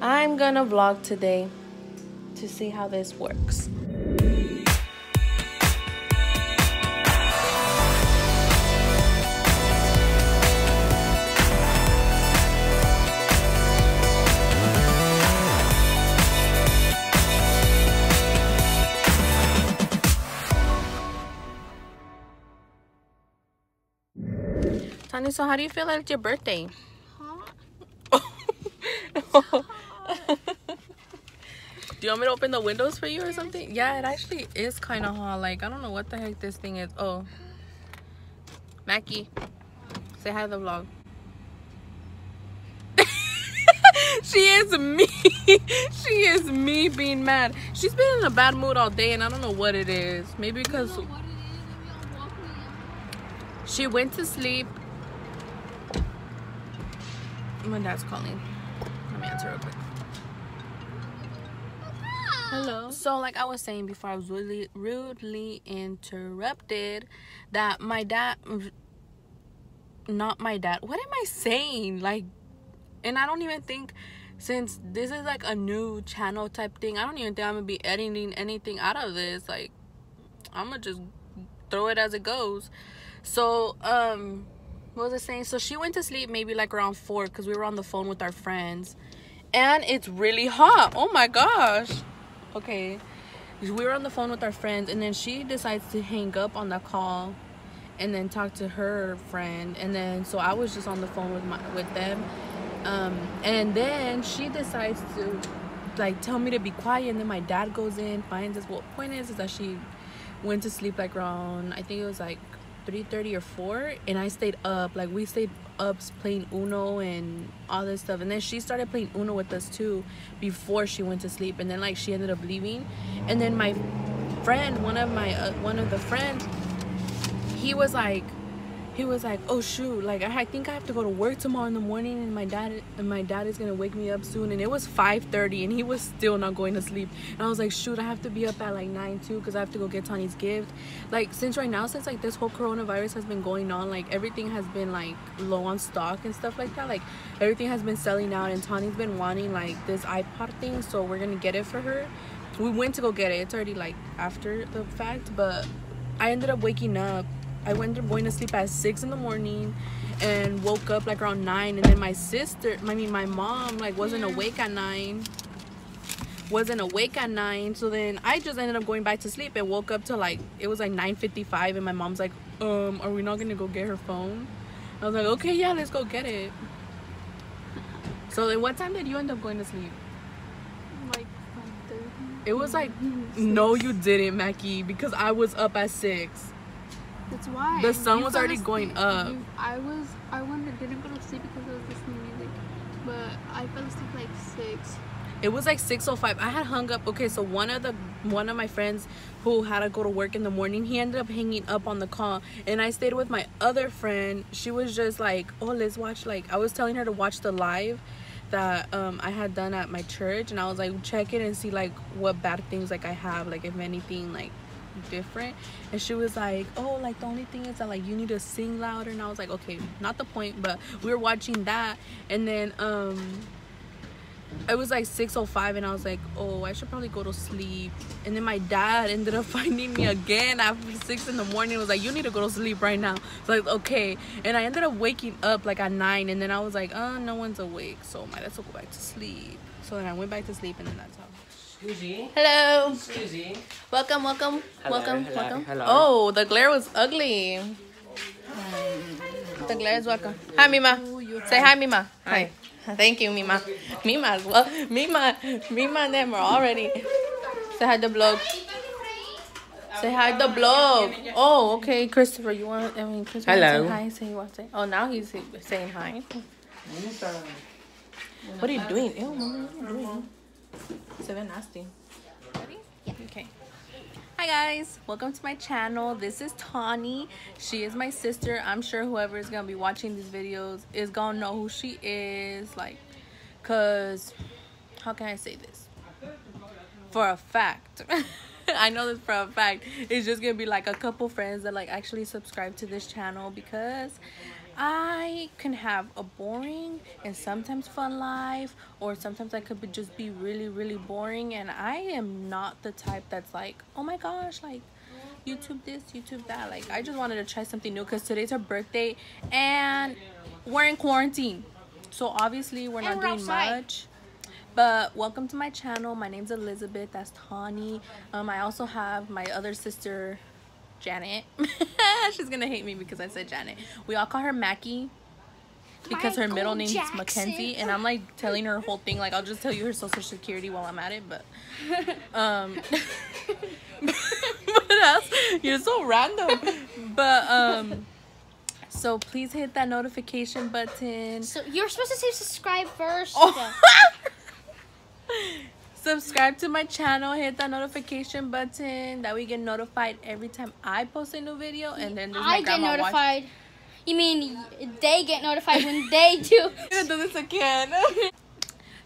I'm gonna vlog today to see how this works. Tawny, so how do you feel it's your birthday? do you want me to open the windows for you or something? Yeah, it actually is kind of hot. Like, I don't know what the heck this thing is. Oh. Mackie, say hi to the vlog. she is me. she is me being mad. She's been in a bad mood all day and I don't know what it is. Maybe because she went to sleep my dad's calling. Let me answer real quick. Hello. So, like I was saying before, I was really rudely interrupted. That my dad, not my dad. What am I saying? Like, and I don't even think since this is like a new channel type thing, I don't even think I'm gonna be editing anything out of this. Like, I'm gonna just throw it as it goes. So, um what was I saying? So she went to sleep maybe like around four because we were on the phone with our friends, and it's really hot. Oh my gosh. Okay, we were on the phone with our friends, and then she decides to hang up on the call, and then talk to her friend, and then so I was just on the phone with my with them, um, and then she decides to like tell me to be quiet, and then my dad goes in, finds us. Well, point is, is that she went to sleep like around I think it was like 3.30 or 4 and i stayed up. Like we stayed up playing uno and all this stuff. And then she started playing uno with us too before she went to sleep. And then like she ended up leaving. And then my friend one of my uh, one of the friends he was like he was like, "Oh shoot! Like I, think I have to go to work tomorrow in the morning, and my dad and my dad is gonna wake me up soon." And it was 5:30, and he was still not going to sleep. And I was like, "Shoot! I have to be up at like nine too, because I have to go get Tawny's gift." Like since right now, since like this whole coronavirus has been going on, like everything has been like low on stock and stuff like that. Like everything has been selling out, and Tawny's been wanting like this iPod thing, so we're gonna get it for her. We went to go get it. It's already like after the fact, but I ended up waking up I went going to sleep at six in the morning and woke up like around nine. And then my sister I mean my mom like wasn't awake at nine wasn't awake at nine. So then I just ended up going back to sleep and woke up to like it was like 9:55 and my mom's like um are we not gonna go get her phone? I was like okay yeah let's go get it. So then what time did you end up going to sleep? Like it was like no you didn't Mackie because I was up at six that's why. The sun you was already going up. You, I was. I wanted didn't go to sleep because I was listening to music, but I fell asleep like six. It was like 6:05. I had hung up. Okay, so one of the one of my friends who had to go to work in the morning, he ended up hanging up on the call, and I stayed with my other friend. She was just like, "Oh, let's watch." Like I was telling her to watch the live that um, I had done at my church, and I was like, check it and see like what bad things like I have, like if anything like different. And she was like oh like the only thing is that like you need to sing louder. And i was like okay not the point but we were watching that. And then um it was like 6.05 and i was like oh i should probably go to sleep. And then my dad ended up finding me again after 6 in the morning It was like you need to go to sleep right now. So like okay. And i ended up waking up like at 9 and then i was like oh no one's awake so my let's go back to sleep. So then i went back to sleep and then that's how Susie. Hello. Susie. Welcome, welcome, hello, welcome, hello, welcome. Hello. Oh, the glare was ugly. The glare is welcome. Hi, Mima. Say hi, Mima. Hi. Thank you, Mima. Mima as well. Mima, Mima and them are already. Say hi to the blog. Say hi to the blog. Oh, okay, Christopher. You want? I mean, Christopher. Hello. Say hi. Say? Say. Oh, now he's saying hi. What are you doing? Ew, Mama, what are you doing? Se ve nasty. Ready? Yeah. Okay. Hi guys, welcome to my channel. This is Tawny. She is my sister. I'm sure whoever is gonna be watching these videos is gonna know who she is. Like, cause how can I say this? For a fact. I know this for a fact. It's just gonna be like a couple friends that like actually subscribe to this channel because I can have a boring and sometimes fun life, or sometimes I could be, just be really, really boring. And I am not the type that's like, oh my gosh, like YouTube this, YouTube that. Like, I just wanted to try something new because today's her birthday and we're in quarantine. So, obviously, we're And not we're doing outside. much. But welcome to my channel. My name's Elizabeth. That's Tawny. Um, I also have my other sister, Janet. She's gonna hate me because I said Janet. We all call her Mackie because her middle name Jackson. Mackenzie, and I'm like telling her whole thing. Like I'll just tell you her social security while I'm at it, but um, what else? You're so random. But um, so please hit that notification button. So you're supposed to say subscribe first. Oh. Subscribe to my channel, hit that notification button that we get notified every time I post a new video, and then there's my I get grandma watch- notified. You mean they get notified when they do? do this again.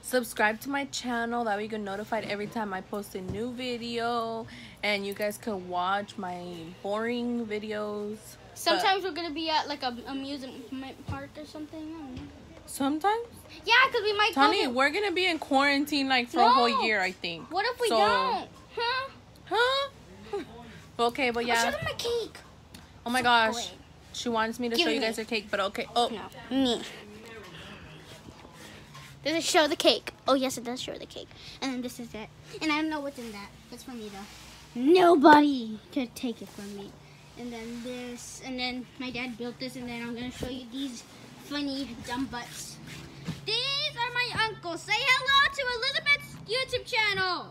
Subscribe to my channel that you get notified every time I post a new video and you guys can watch my boring videos. Sometimes we're gonna be at like a amusement park or something. I don't know. Sometimes? Yeah, because we might. go Tony, to- we're gonna be in quarantine like for a whole year, I think. What if we So- don't? Huh? Huh? okay, but Yeah. Show them my cake. Oh my gosh. She wants me to Give show you guys her cake, but okay. Oh, No, me. Does it show the cake? Oh yes, it does show the cake. And then this is it. And I don't know what's in that. That's for me though. Nobody could take it from me. And then this, and then my dad built this, and then I'm gonna show you these funny dumb butts. These are my uncles. Say hello to Elizabeth's YouTube channel.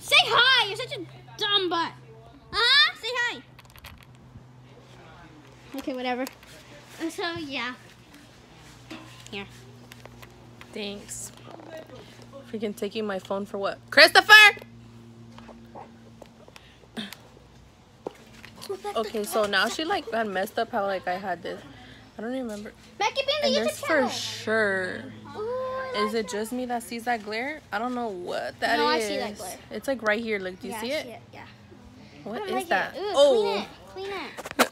Say hi. You're such a dumb butt. Huh? Say hi. Okay, whatever. Uh, So yeah. Here. thanks. Freaking taking my phone for what? Christopher! Okay, so now she like had messed up how like I had this. I don't remember. Becky be in And YouTube for sure. Is it just me that sees that glare? I don't know what that is. No, I see that glare. It's like right here. Look, do you yeah, see it? see it? Yeah. What is like that? Ooh, oh, Clean it. Clean it.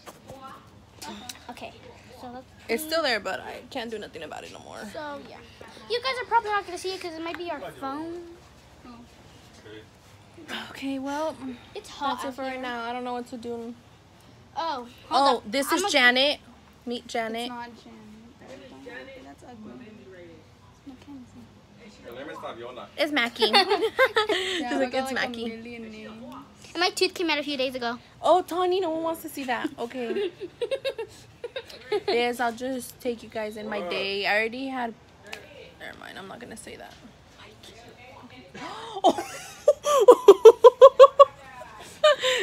Okay. So let's. it's still there, but I can't do nothing about it no more. So yeah. You guys are probably not gonna see it because it might be our phone. Okay, well, It's hot. that's it for right now. I don't know what to do. Oh. hold Oh, up. this I'm is a- Janet. Meet Janet. not Janet. That's ugly. It's Mackenzie. El name is Fabiola. It's Mackie. Yeah, She's like, we like Mackie. And my tooth came out a few days ago. Oh, Tony, no one wants to see that. Okay. yes, I'll just take you guys in my day. I already had. Never mind. I'm not gonna say that. what oh.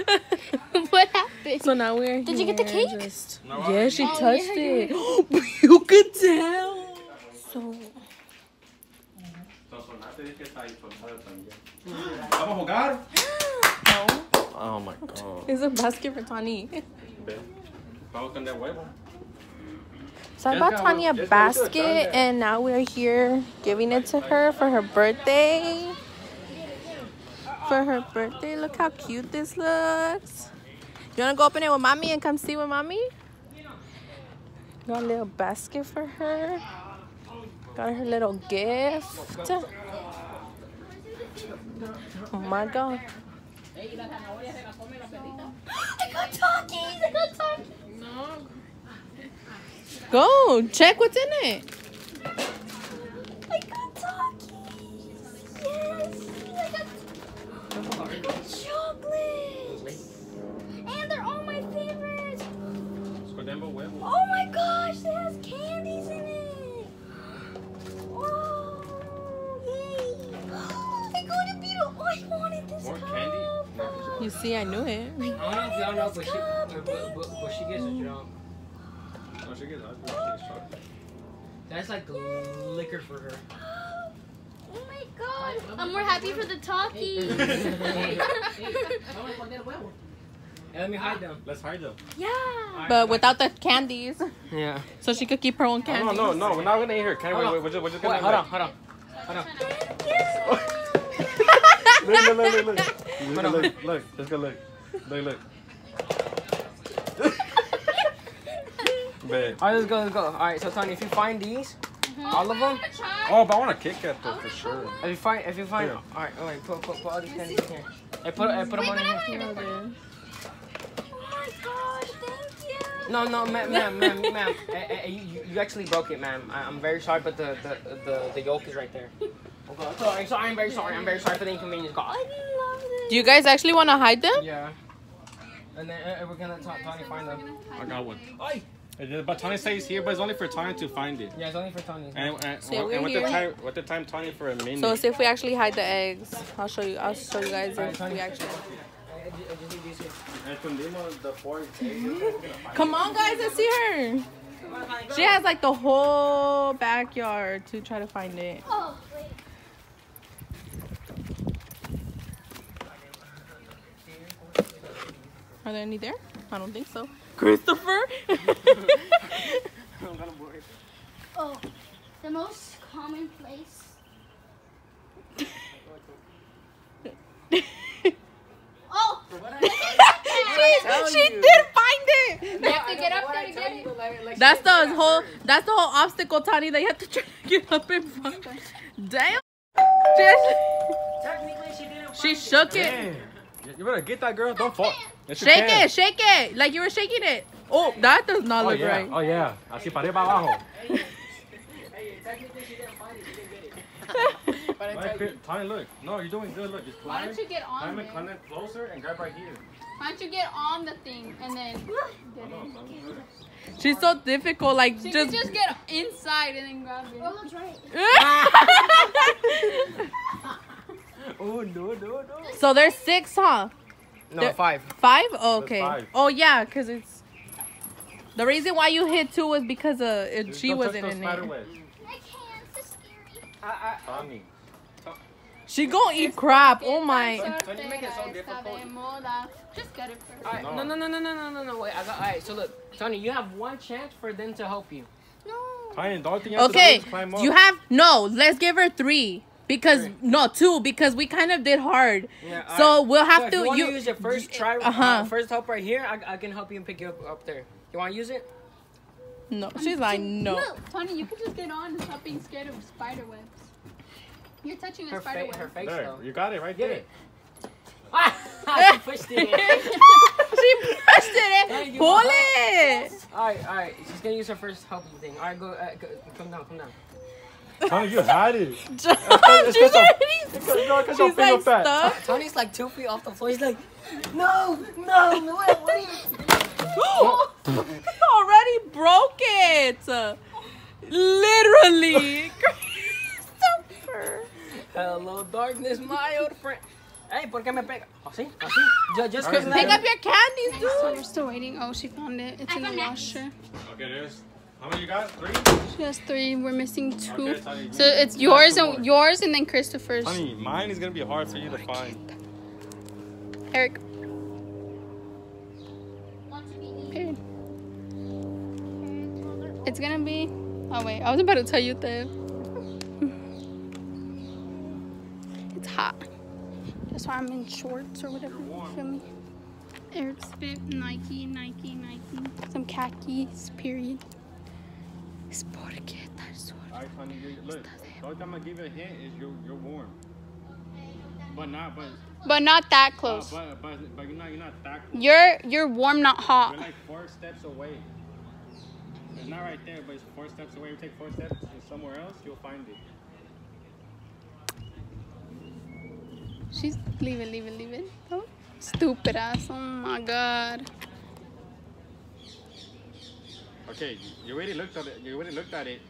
happened? So now we're. Did you get the cake? Just... No, Yeah, she Oh, touched yeah, it. you could tell. So. Vamos a jugar. No. Oh my god. It's a basket for Tawny. Ve. Vamos con el huevo. So I bought ma'am. Tanya a basket, and now we're here giving it to her for her birthday. For her birthday, look how cute this looks. You wanna go open it with mommy and come see with mommy? Got a little basket for her. Got her little gift. Oh my god. I got talkies. I got talkies. Go check what's in it. See, I knew it. I don't know if y'all know, but she, but, but, but, but she gets a drum. No, she gets that. She gets chocolate. That's like liquor for her. Oh my god. I'm more happy for the talkies. Hey, let me hide them. Let's hide them. yeah. But without the candies. Yeah. So she could keep her own candy. No, candies. no, no. We're not gonna eat her. Can't we? Hold on. We're just, we're just Wait, gonna. hold on, hold on. Hold on. Look, look, look, look, Look, look, look, let's go look. Look, look. All right, let's go, let's go. All right, so Tony, if you find these, mm -hmm. all of them. Oh, but I want a Kit Kat though for sure. If you find, if you find, yeah. all right, all right, put, put, put all these candies in here. Hey, put, hey, put them on in here. No, no, ma'am, ma'am, ma'am, ma'am. You, you actually broke it, ma'am. I, I'm very sorry, but the, the, the, the yolk is right there. Okay, sorry, sorry, I'm very sorry. I'm very sorry for the inconvenience. God. I love this. Do you guys actually want to hide them? Yeah. And then uh, we're gonna Tony find them. I got one. Oi! But Tony says here, but it's only for Tony to find it. Yeah, it's only for Tony. And, and, See, and we're what the here. time? What the time Tony for a minute? So see if we actually hide the eggs. I'll show you. I'll show you guys Alright, if Tony. we actually. I, I ju- I just need these here. Escondimos the four. Come on, guys, let's see her. She has like the whole backyard to try to find it. Oh. Are there any there? I don't think so. Christopher. Oh, the most common place. Oh, she she did find it. You have to get up there to get it. That's the whole. That's the whole obstacle, Tony. That you have to try to get up and find. Damn. Just, Technically, she didn't. she shook it. Damn. You better get that girl. Don't fall. Yes, Shake can. it, shake it, like you were shaking it. Oh, that does not Oh look yeah. right. Oh yeah. Así para arriba abajo. Hey, technically, she didn't find it. She didn't get it. but I Right, tell you, Chris- Tony, look. No, you're doing good. Look, just climb. Why climb. don't you get on Climb there? it, climb it closer and grab right here. Why don't you get on the thing and then get in? She's so difficult. Like She just. just get inside and then grab it. oh, that's right. oh no, no, no. so there's six, huh? No, There- five. Five? Oh, okay. five. Oh yeah, cause it's. The reason why you hit two was because uh, it, she don't wasn't those in spider it. webs. I can't. It's so scary. I, I, Tommy. She gonna eat crap. Oh my. Don't you make it so difficult? Just get it first. Alright, no, no, no, no, no, no, no, no. Wait, I got. Alright, so look, Tony, you have one chance for them to help you. No. Tony, the only thing you Okay, to climb up. you have no. Let's give her three because Three. no two because we kind of did hard. Yeah. So alright. we'll have So if to. you, want you to use your first try, Uh-huh. uh, first help right here. I, I can help you and pick you up up there. You want to use it? No. She's like no. No, Tony, you could just get on and stop being scared of spider webs. You're touching a Her spider web. her face There, though. you got it right Get there. it. Ah, she pushed it. she pushed it. Tony, In. you Pull want- it. Alright, alright. She's gonna use her first helping thing. Alright, go, uh, go. Come down, come down. Tony, you had it. she's it's already. Because- no, because your She's like finger fat. stuck. Tony's like two feet off the floor. He's like, no, no, no, wait, what are you? Already broke it. Literally. Christopher. Hello, darkness, my old friend. Hey, ¿por qué me pega? Así, así. Just, just cause Pick up your candies, So dude. we're still waiting. Oh, she found it. It's I in the found it. washer. Okay, there's. How many you got? Three? She has three. We're missing two. Okay, Tony, So it's yours and yours and then Christopher's. Honey, mine is gonna be hard for you to find. Eric. Want to be eaten. Period. It's gonna be. Oh wait, I was about to tell you that. It's hot. That's why I'm in shorts or whatever. You feel me? Eric's fit Nike, Nike, Nike. Some khakis. Period. Es porque tal suerte. Alright, honey, you, look. The only time I give you a hint is you're, you're warm. But not, but, But not that uh, close. but, but, but you're not, you're not that close. You're you're warm, not hot. You're like four steps away. It's not right there, but it's four steps away. You take four steps and somewhere else, you'll find it. She's leave it, leave it, leave it. Oh, stupid ass. Oh my god. Okay, you already looked at it. You already looked at it,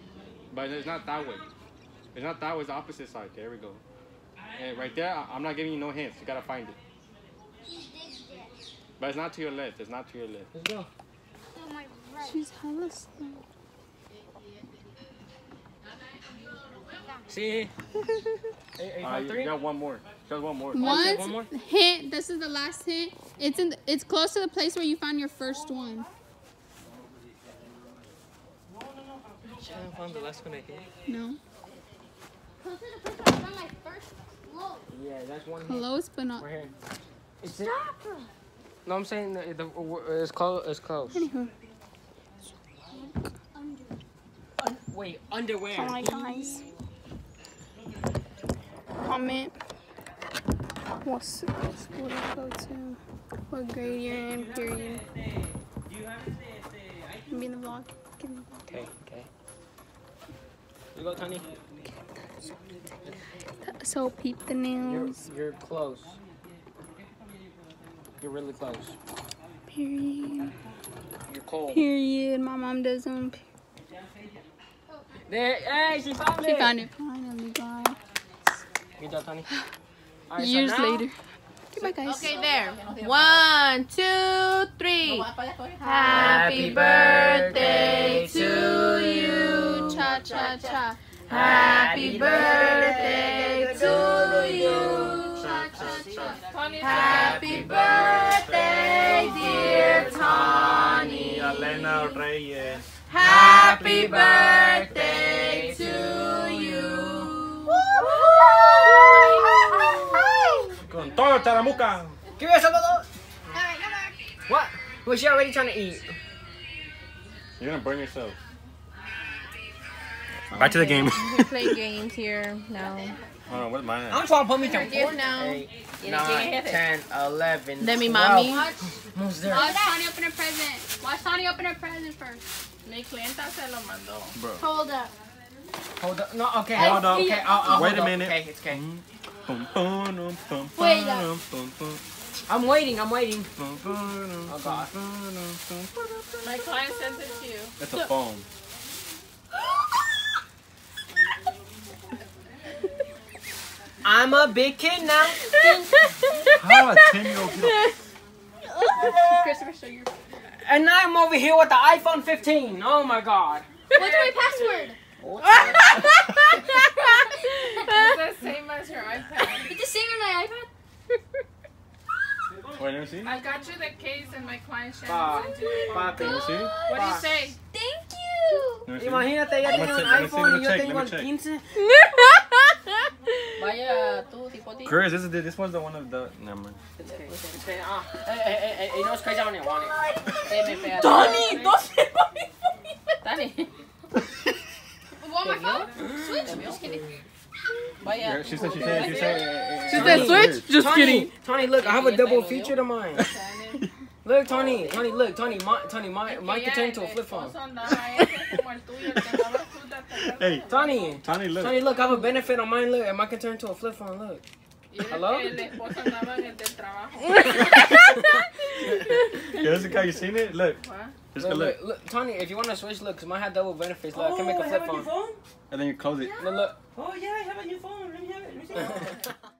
but it's not that way. It's not that way. It's the opposite side. There we go. And right there, I- I'm not giving you no hints. You gotta find it. But it's not to your left. It's not to your left. Let's go. To my right. She's hella slow. See? hey, hey, Uh, you, three? got one more. Just one more. Once one more? hit. This is the last hit. It's in. The, it's close to the place where you found your first one. She haven't found the last one I hit. No, Close to the place where I found my first clothes. Yeah, that's one hit. close but not. We're here. Is it? Stop. No, I'm saying the, the, uh, uh, it's close. It's close. Anywho, Wait, underwear. My guys. Comment what's what's what I go to, what grade you're in, period. Be in the vlog. Give me the vlog. Okay, okay. You go, Tony. So peep the You're, nails. you're close. You're really close. Period. You're cold. Period. My mom does them. There, hey, she found She it. found it finally, guys. You done, Tony? Alright, so Years now- later. Goodbye, guys. Okay, there. One, two, three. Happy birthday to you. Cha cha cha. Happy birthday Happy birthday, dear Tawny. Elena Reyes. Happy birthday to you. Con todo, Charamuca. Give me a Salvador. What? Was she already trying to eat? You're gonna burn yourself. Back to the game. We play games here now. Hold on, what's mine? I'm trying to put me to Forgive now. 8, 9, 10, 11, De mi 12. mami. Almost there. Watch Tony open a present. Watch Tony open a present first. Mi clienta se lo mandó. Hold up. Hold up. No, okay. Hold up. Okay, I'll, I'll Wait hold a up. minute. Okay, it's okay. Mm-hmm. Bum, Wait bum, up. bum, bum, I'm waiting, I'm waiting. bum, bum, Oh, God. My client sent it to you. It's a phone. I'm a big kid now. How a 10 year old get Christopher, show your. And I'm over here with the iPhone 15. Oh my god. What's my password? It's the same as your iPad. It's the same on my iPad. a. Wait, let me see. I got you the case and my client Pa, sent it you. papi. Let me see. What do you say? Thank you. Let me see. Imagínate, ella Let me tiene un check, let me see, iPhone let y me yo tengo el 15. Vaya tú, tipo Chris, this is the, this was the one of the. Never mind. It's okay, it's okay. Ah, hey, hey, hey, hey, you know what's crazy? I don't want it. Donnie, don't say Donnie. Want my phone? Switch. Just kidding. Yeah, she said she said she said. She uh, said uh, switch? Just Tony, kidding. Tony, look, I have a double feature to mine. Look, Tony, Tony, look, Tony, my, Tony, my, mine can turn into a flip phone. Hey, Tony, Tony, look. Tony, look, I have a benefit on mine. Look, and mine can turn into a flip phone. Look. Hello? Jessica, you seen it? Look. Just go Look, look. look, look, Tony, if you want to switch, look, cause mine had double benefits. Look, I can make a oh, flip phone. And then you close it. Look, look. Oh yeah, I have a new phone. Let me have it. Let me see it.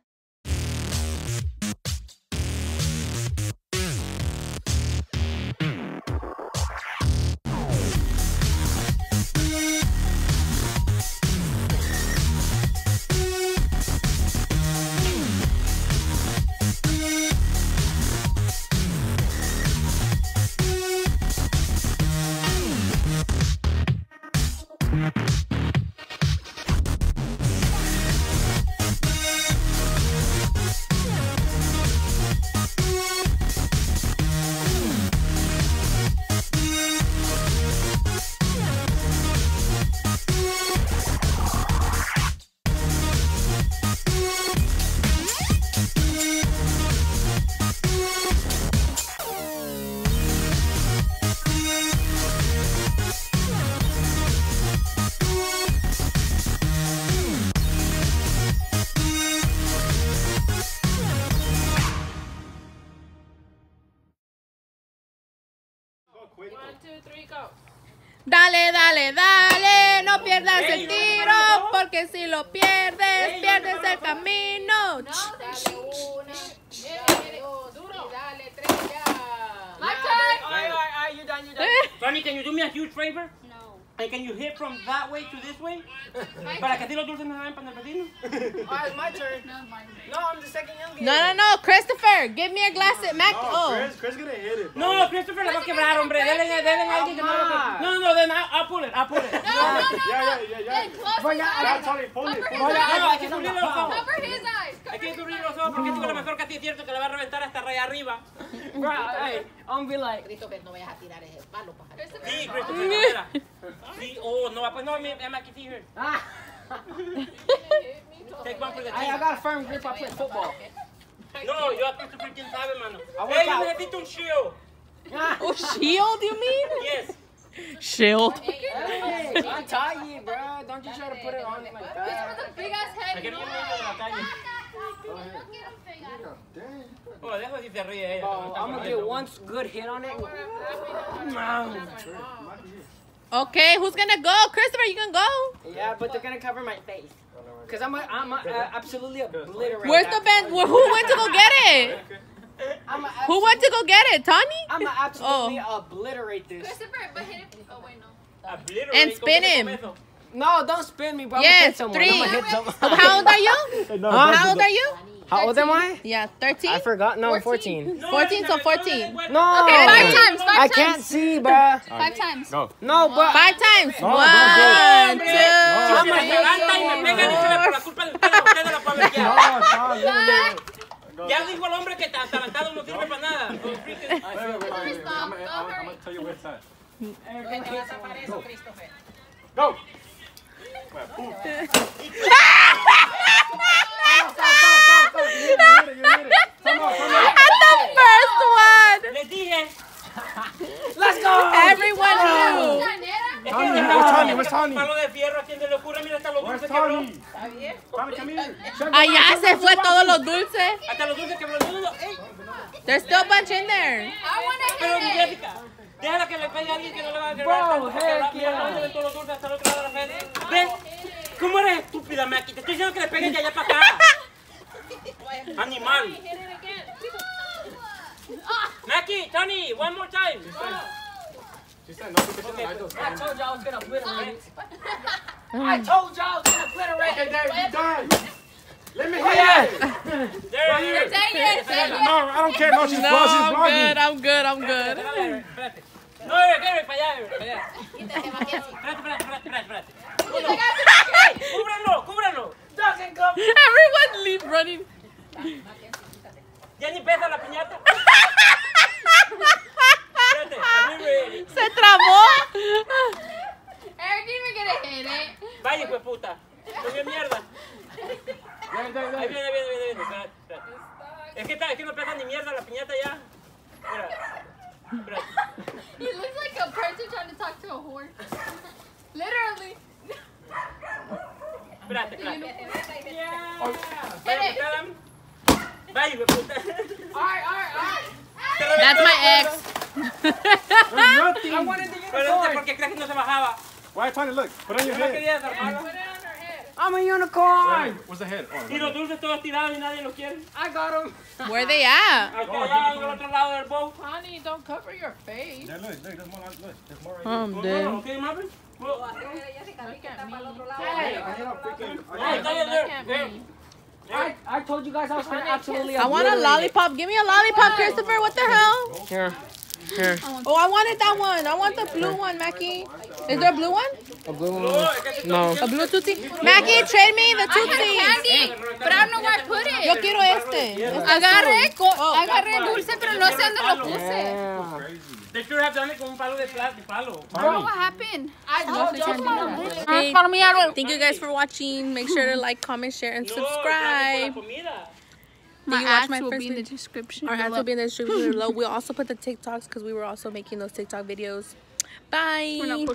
Dale, dale, dale, no pierdas el tiro, porque si lo pierdes, pierdes el camino. My turn. Alright, alright, alright, you're done, you're done. Fanny, can you do me a huge favor? No. And can you hit from that way to this way? Para que así los dulces no para el vecino. Alright, my turn. No. No, I'm the second youngest. No, no, no, Christopher, give me a glass of mac. Oh, Chris, Chris gonna hit it. No, Christopher la va a quebrar, hombre. A alguien que no lo. No, no, no, then I'll, I'll pull it, I'll pull it. No, no, no, Yeah, no. yeah, yeah, yeah. Yeah, eyes. That's Tony, pull it, Cover pull it. No, eyes. hay que cubrirle los ojos. Cover his eyes. Hay que cubrir los ojos porque tú a lo mejor a ti es cierto que le va a reventar hasta allá arriba. Bro, hey, I'm gonna be like, Sí, Christopher, espera. Sí, oh, no, pues no, me, I'm aquí here. Ah. Take one for the I, I got a firm grip. I play football. No, yo a Christopher quién sabe, mano. Hey, yo out. necesito un shield. Oh, shield, you mean? Yes. Shield. Hey, untie you, bro. Don't you try to put it on like that. This Big ass Aquí head. No me de la calle. Oh, dejo si ríe ella. Oh, I'm gonna get one good hit on it. Okay, who's gonna go? Christopher, you can go. Yeah, but they're gonna cover my face. Cause I'm a, I'm a, uh, absolutely obliterate. Where's the band? Who went to go get it? I'm a, Who went to go get it? Tawny? I'm gonna absolutely Oh. obliterate this. Christopher, but hit it. Oh, wait, no. Obliterate, And spin se him. Come eso? No, don't spin me, bro. I'm Yes, gonna hit someone. three. I'm gonna hit someone. How old are you? Huh? How old are you? How old am I? Yeah, 13? I forgot. No, 14. No, 14, so 14. sale de vuelta. No. Okay, five times, five I times. can't see, bro. Five times. Go. No, but Five times. No, One, two, Si se me three, levanta y me pegan y se me por la culpa de ustedes, ustedes la pueden ver. Ya dijo el hombre que está no sirve para nada. Los freaking- Stop. I'm gonna tell you where it's at. Go. At let's go. Everyone knew. Es que Tony, deja- where's Tony? Where's Tony? Palo de fierro, ¿a quién se le ocurre? Mira hasta los Where's dulces quebró. Tony? Tony, come here. Allá se fue todos los dulces. Hasta los quebró. There's still a bunch in there. I want Pero to hit it. Jessica, déjala que le pegue a alguien que no le va a quebrar. Bro, heck yeah. Animal. Maki, Tony, one more time. She said no, because I don't. I told you I was gonna obliterate. I mm. told you I was gonna obliterate. Hey, Dad, you done. Let me Oh, hit yeah. it. There you go. Take it, take it. No, I don't care. No, she's No, vlogging. I'm vlogging. good. I'm good. I'm good. Espérate, espérate. No, Eric, Eric, para allá, Eric, para. Everyone leave running. Ya ni pesa la piñata. Se it. Vaya, de puta. No bien mierda. Ahí viene, viene, viene, viene. Espérate, espérate. Es que, está- es que no pesa ni mierda la piñata ya. Mira. He looks like a person trying to talk to a horse. Literally. Espérate, espérate. Alright, alright, alright. That's my ex. Nothing. I wanted the Pero este, unicorn. ¿por qué crees que no se bajaba? Why, Tony? Look. Put on your Yo no head. quería desarmarlo. I'm a unicorn. Where's the head? Oh, Y los dulces todos tirados y nadie los quiere. I got him. Where they at? Acá allá en el otro lado del boat. Honey, don't cover your face. There, look, look. There's more. Look, there's more right I'm No, dead. no, ¿qué, Marvin? No, Look at me. Hey, here. I hit up freaking. no, está bien, Look at there. me. I, I told you guys I was gonna absolutely I want a lollipop. Give me a lollipop, Christopher. What the hell? Here. Here. Oh, I wanted that one. I want the blue one, Mackie. Is there a blue one? A blue one. es que se No. A blue tutti? Mackie, trade me the I have candy, but I don't know where I put it. Yo quiero este. Este Agarré, Oh. agarré dulce, pero no sé dónde lo puse. They should have done it con un palo de plástico, palo. Bro, what happened? I oh, told you I was gonna Thank you guys for watching. Make sure to like, comment, share, and subscribe. Plástico con la comida. You watch my first in the description. Our ads will be in the description below. We'll also put the TikToks because we were also making those TikTok videos. Bye.